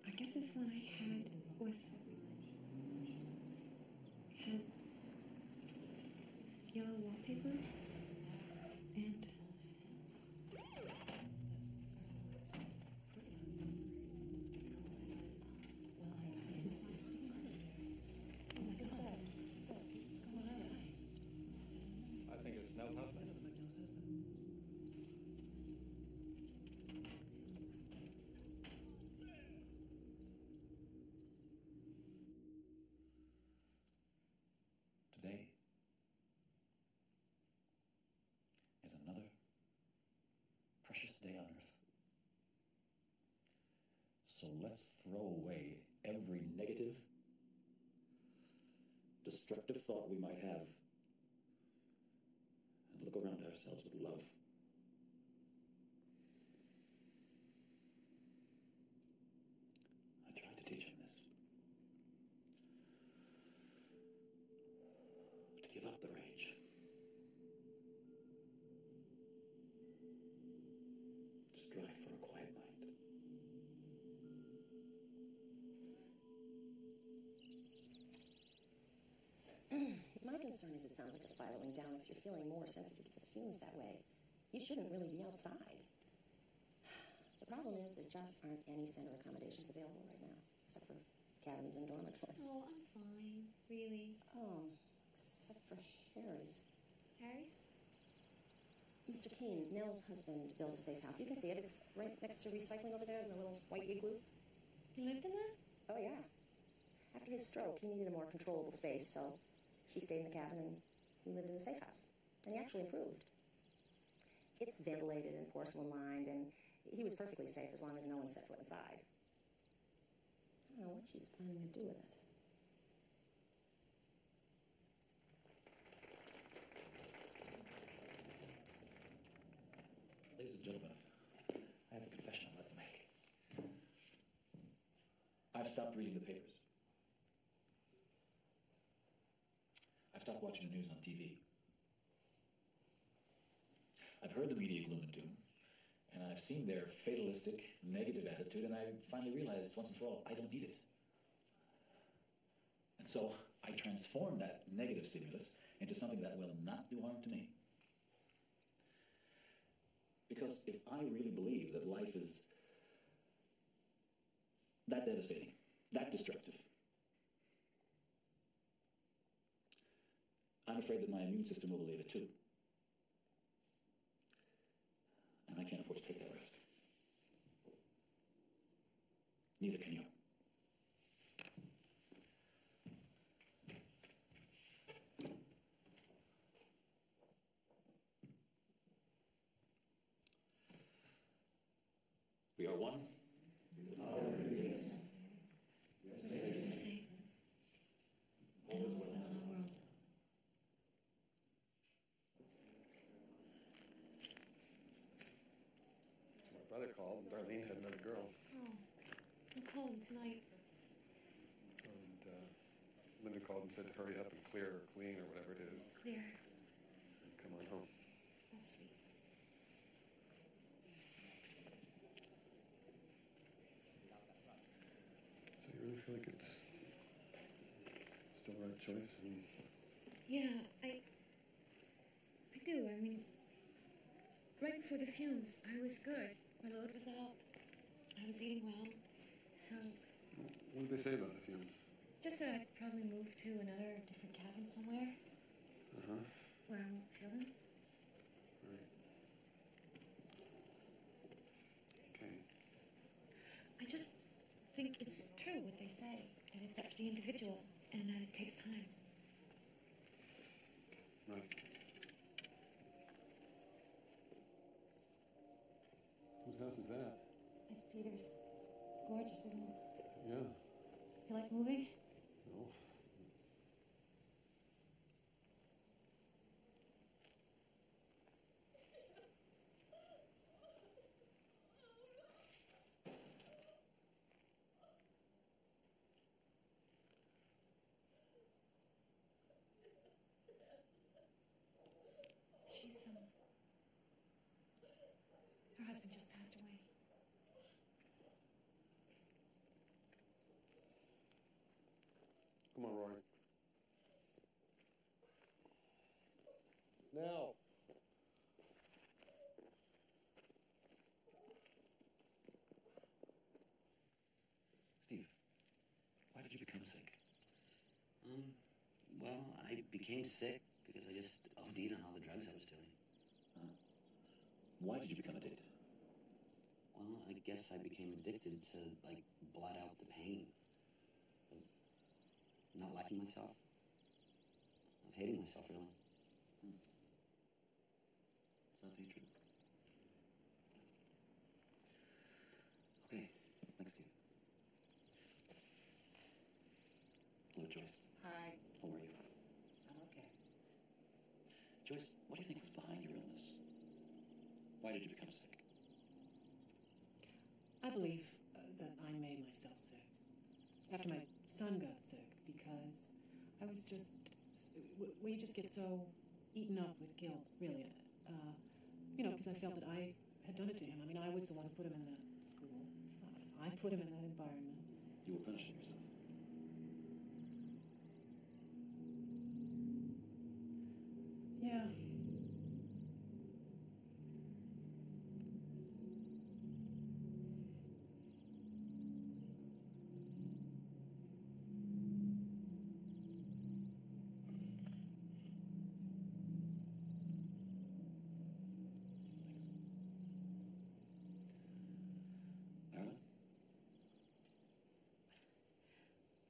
I guess this one I had was. had yellow wallpaper Let's throw away every negative, destructive thought we might have and look around ourselves with love. I tried to teach him this. To give up the rage. Concern is it sounds like a spiraling down if you're feeling more sensitive to the fumes that way. You shouldn't really be outside. The problem is there just aren't any center accommodations available right now, except for cabins and dormitories. Oh, I'm fine. Really. Oh, except for Harry's. Harry's? Mr. Keene, Nell's husband, built a safe house. You can see it. It's right next to recycling over there in the little white igloo. You lived in that? Oh, yeah. After his stroke, he needed a more controllable space, so she stayed in the cabin and he lived in the safe house. And he actually improved. It's ventilated and porcelain lined, and he was perfectly safe as long as no one set foot inside. I don't know what she's planning to do with it. Ladies and gentlemen, I have a confession I'd like to make. I've stopped reading the papers. I've stopped watching the news on TV. I've heard the media gloom and doom, and I've seen their fatalistic, negative attitude, and I finally realized once and for all, I don't need it. And so I transform that negative stimulus into something that will not do harm to me. Because if I really believe that life is that devastating, that destructive, I'm afraid that my immune system will believe it too. And I can't afford to take that risk. Neither can you. We are one. You're safe. And all's well in our world. So my brother called, and Darlene had another girl. Oh, I'm calling tonight. And uh, Linda called and said to hurry up and clear or clean or whatever it is. Clear. And come on home. That's sweet. So you really feel like it's still the right choice? And Yeah, I. I do. I mean, right before the fumes, I was good. My load was out. I was eating well. So, what did they say about the fumes? Just that I'd probably move to another different cabin somewhere Uh huh. where I won't feel them. Right. Okay. I just think it's true what they say, that it's up to the individual, and that it takes time. Right. Whose house is that? It's Peter's. It's gorgeous, isn't it? Yeah. You like moving? No. She's, um. Her husband just passed away. Come on, Rory. Now. Steve, Why did you become sick? um, well, I became sick because I just OD'd on all the drugs I was doing. Why did you become addicted? Well, I guess I became addicted to, like, blot out the pain of not liking myself, of hating myself, really. Self-hatred. Okay, next Steve. Hello, Joyce. Hi. How are you? I'm okay. Joyce, what do you think was behind your illness? Why did you become sick? I believe uh, that I made myself sick after my son got sick because I was just, we just get so eaten up with guilt, really. Uh, you know, because I felt that I had done it to him. I mean, I was the one who put him in that school. I put him in that environment. You were punishing yourself. Yeah.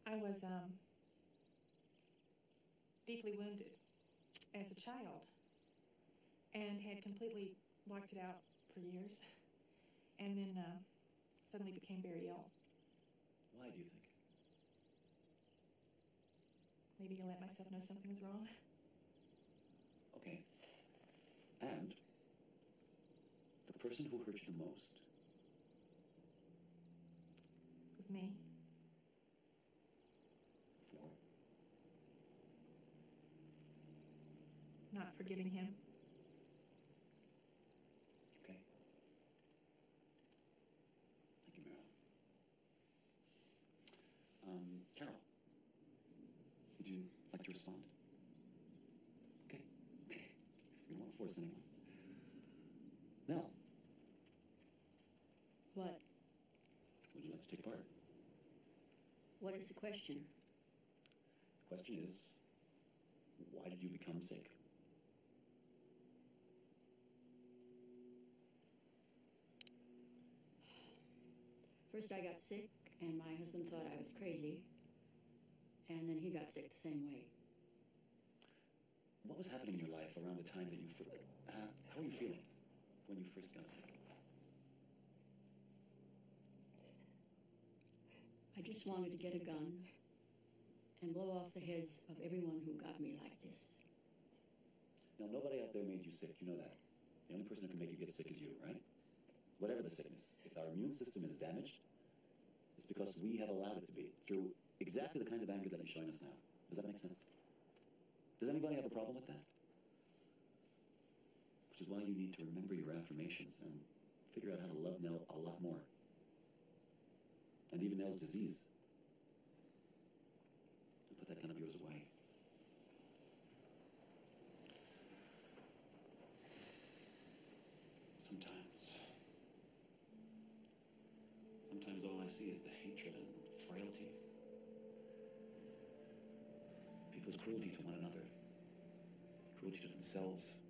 I was um, deeply wounded as a child and had completely blocked it out for years and then uh, suddenly became very ill. Why do you think? Maybe I let myself know something was wrong. Okay. And the person who hurt you the most was me. Forgiving him. Okay. Thank you, Meryl. Um, Carol, would you like to respond? Okay. Okay. We don't want to force anyone. Nell, What? would you like to take part? What is the question? The question is, why did you become sick? First, I got sick, and my husband thought I was crazy. And then he got sick the same way. What was happening in your life around the time that you first... Uh, how were you feeling when you first got sick? I just wanted to get a gun and blow off the heads of everyone who got me like this. Now, nobody out there made you sick. You know that. The only person who can make you get sick is you, right? Whatever the sickness, if our immune system is damaged, it's because we have allowed it to be through exactly the kind of anger that you're showing us now. Does that make sense? Does anybody have a problem with that? Which is why you need to remember your affirmations and figure out how to love Nell a lot more. And even Nell's disease. And put that gun of yours away. Sometimes. Sometimes all I see is the hatred and frailty. People's cruelty to one another, cruelty to themselves.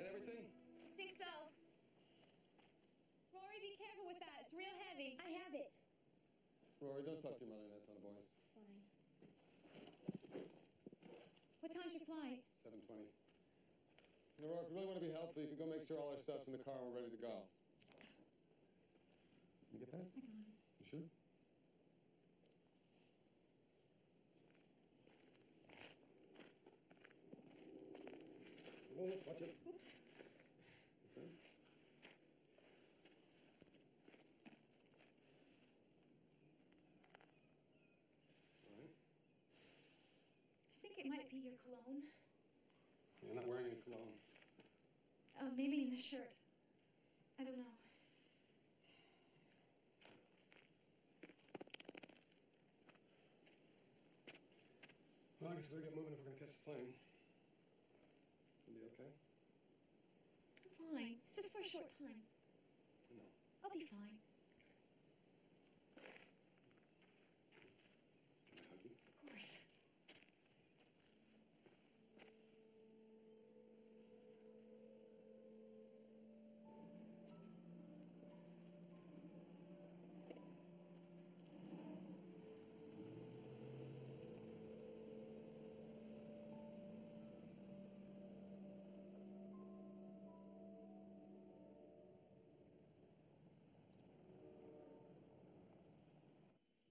That everything? I think so. Rory, be careful with that. It's real heavy. I have it. Rory, don't talk to your mother in that tone of voice. Fine. What time's your flight? 720. You know, Rory, if you really want to be helpful, you can go make sure all our stuff's in the car and we're ready to go. You get that? I got it. You sure? Whoa, whoa, watch it. Oops. Okay. All right. I think it might be your cologne. You're not wearing any cologne. Uh, maybe in the shirt. I don't know. Well, I guess we better get moving if we're going to catch the plane. You'll be okay? I'm fine. It's just for a short time. I know. I'll be fine.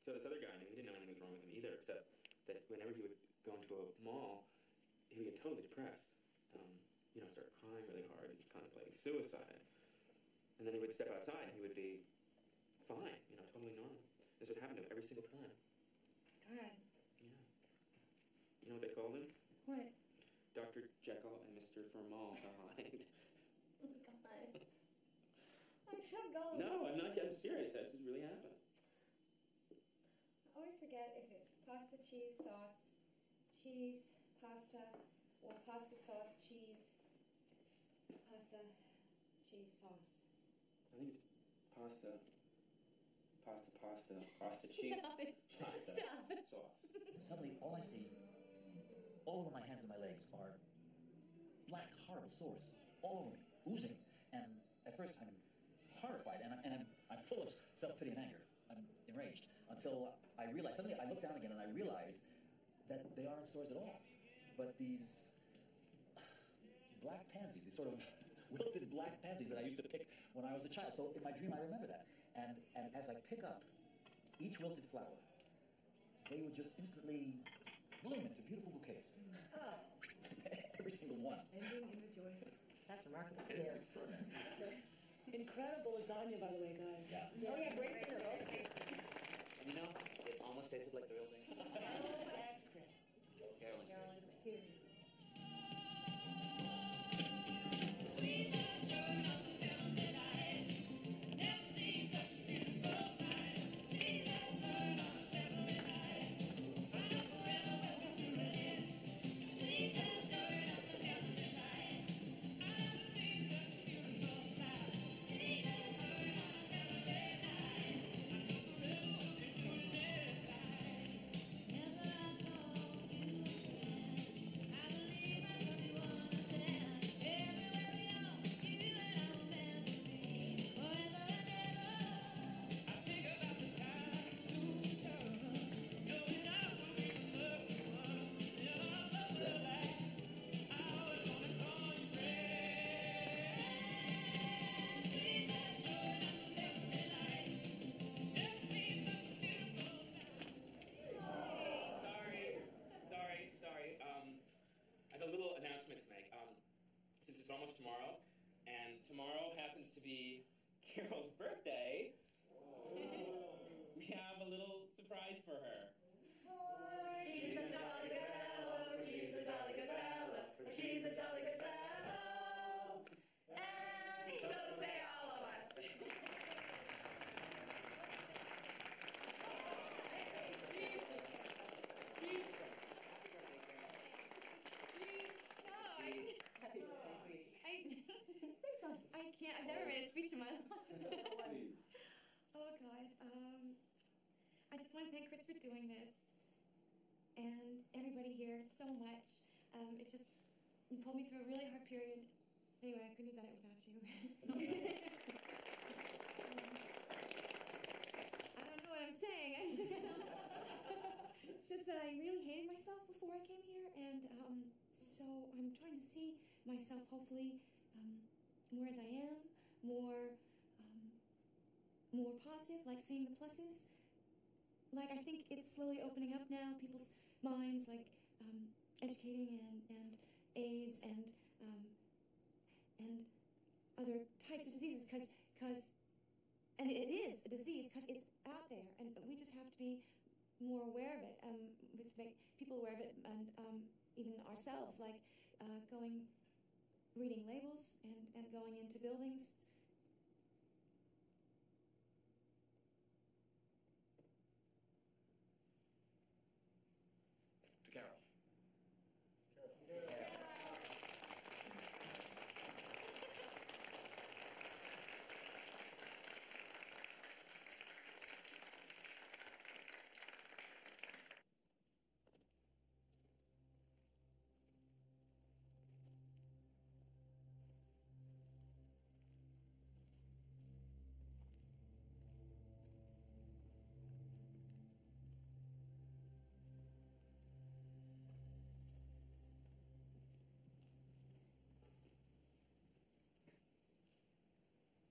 So this other guy, mean, he didn't know anything was wrong with him either, except that whenever he would go into a mall, he would get totally depressed. Um, you know, start crying really hard, and contemplating suicide. And then he would step outside and he would be fine, you know, totally normal. This would happen to him every single time. God. Yeah. You know what they called him? What? Dr. Jekyll and Mr. Behind. Oh, God. I'm so gullible. no, I'm not. I'm serious. This just really happened. I always forget if it's pasta, cheese, sauce, cheese, pasta, or pasta, sauce, cheese, pasta, cheese, sauce. I think it's pasta. Pasta, pasta, pasta cheese. Pasta. Sauce. Suddenly, all I see, all over my hands and my legs, are black, horrible sores, all over me, oozing. And at first, I'm horrified, and, I'm, and I'm, I'm full of self-pity and anger. I'm enraged until I realized, suddenly I look down again and I realize that they aren't sores at all, but these black pansies, these sort of wilted black pansies that I used to pick when I was a child. So in my dream, I remember that. And, and as I pick up each wilted flower, they would just instantly bloom into beautiful bouquets. Oh, Every single one. ending in rejoice. That's remarkable. It is extraordinary. Incredible lasagna, by the way, guys. Yeah. Oh, yeah, great dinner. Okay. You know, it almost tasted like the real thing. doing this, and everybody here so much. Um, it just pulled me through a really hard period. Anyway, I couldn't have done it without you. I don't know what I'm saying. I just um, just that I really hated myself before I came here, and um, so I'm trying to see myself hopefully um, more as I am, more um, more positive, like seeing the pluses. Like I think it's slowly opening up now, people's minds, like um, educating and, and AIDS and um, and other types of diseases, because because and it is a disease because it's out there, and we just have to be more aware of it, um, with make people aware of it, and um, even ourselves, like uh, going, reading labels, and, and going into buildings.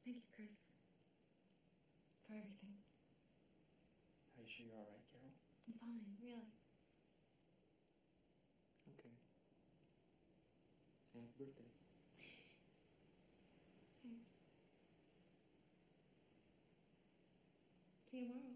Thank you, Chris, for everything. Are you sure you're all right, Carol? I'm fine, really. Okay. Happy birthday. Thanks. See you tomorrow.